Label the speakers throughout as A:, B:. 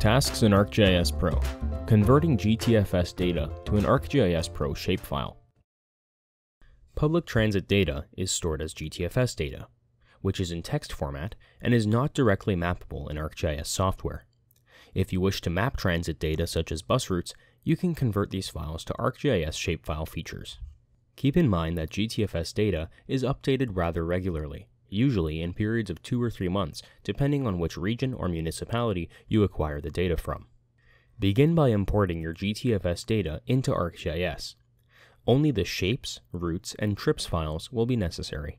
A: Tasks in ArcGIS Pro Converting GTFS data to an ArcGIS Pro shapefile. Public transit data is stored as GTFS data, which is in text format and is not directly mappable in ArcGIS software. If you wish to map transit data such as bus routes, you can convert these files to ArcGIS shapefile features. Keep in mind that GTFS data is updated rather regularly, usually in periods of two or three months, depending on which region or municipality you acquire the data from. Begin by importing your GTFS data into ArcGIS. Only the shapes, routes, and trips files will be necessary.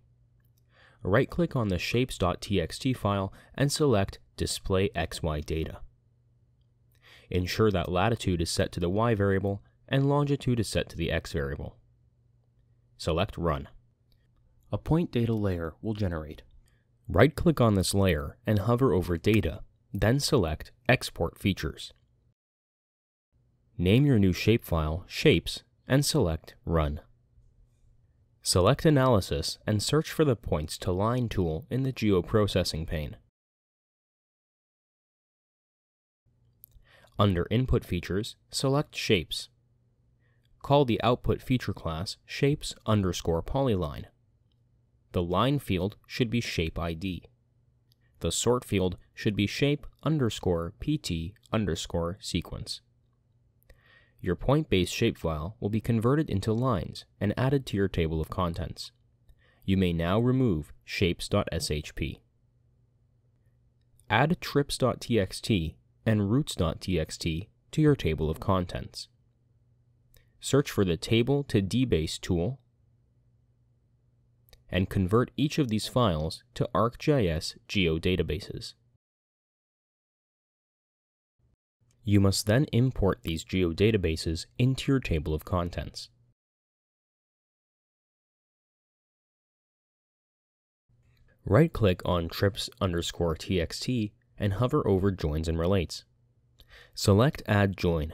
A: Right-click on the shapes.txt file and select Display XY Data. Ensure that latitude is set to the Y variable and longitude is set to the X variable. Select Run. A point data layer will generate. Right-click on this layer and hover over Data, then select Export Features. Name your new shapefile Shapes and select Run. Select Analysis and search for the Points to Line tool in the Geoprocessing pane. Under Input Features, select Shapes. Call the Output feature class Shapes underscore Polyline. The line field should be Shape ID. The sort field should be Shape underscore PT underscore sequence. Your point-based shapefile will be converted into lines and added to your table of contents. You may now remove shapes.shp. Add trips.txt and routes.txt to your table of contents. Search for the Table to DBase tool and convert each of these files to ArcGIS geodatabases. You must then import these geodatabases into your table of contents. Right-click on trips underscore txt and hover over Joins and Relates. Select Add Join.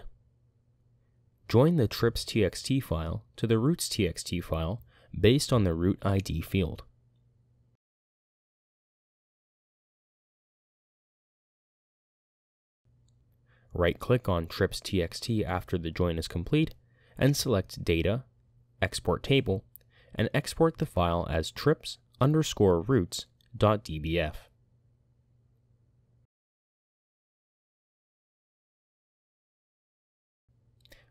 A: Join the trips txt file to the routes txt file based on the route ID field. Right-click on trips.txt after the join is complete and select Data, Export Table, and export the file as trips underscore routes.dbf.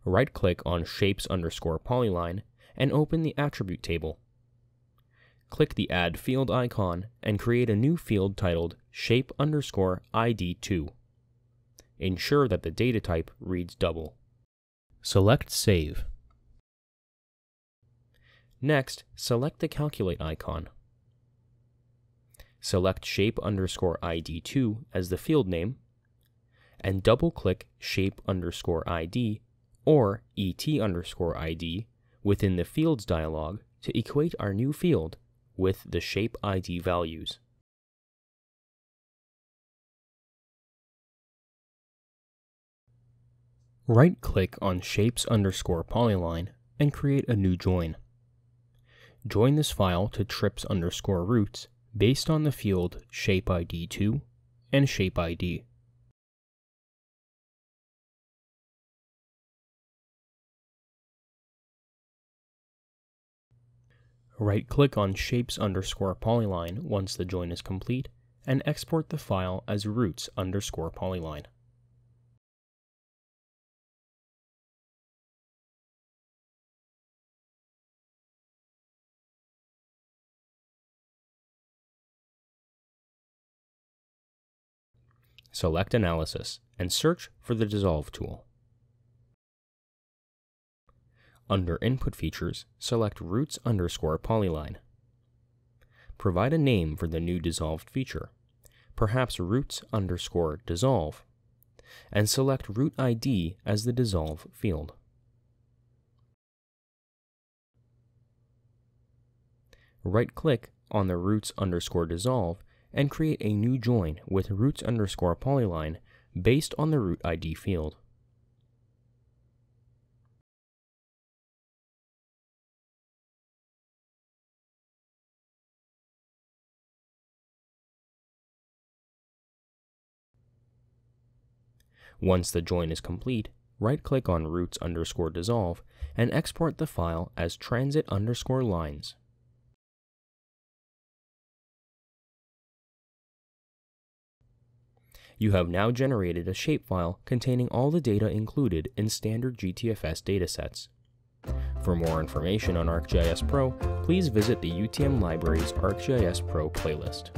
A: Right-click on Shapes underscore Polyline and open the Attribute table. Click the Add Field icon and create a new field titled Shape underscore ID2. Ensure that the data type reads double. Select Save. Next, select the Calculate icon. Select Shape underscore ID2 as the field name, and double-click Shape underscore ID or ET underscore ID within the Fields dialog to equate our new field with the Shape ID values. Right-click on Shapes underscore Polyline and create a new join. Join this file to trips underscore routes based on the field Shape ID 2 and Shape ID. Right-click on Shapes underscore Polyline once the join is complete and export the file as routes underscore polyline. select Analysis, and search for the Dissolve tool. Under Input Features, select Routes underscore Polyline. Provide a name for the new dissolved feature, perhaps Routes underscore Dissolve, and select Route ID as the Dissolve field. Right-click on the Routes underscore Dissolve and create a new join with routes underscore polyline based on the route ID field. Once the join is complete, right-click on routes underscore dissolve and export the file as transit underscore lines. You have now generated a shapefile containing all the data included in standard GTFS datasets. For more information on ArcGIS Pro, please visit the UTM Library's ArcGIS Pro playlist.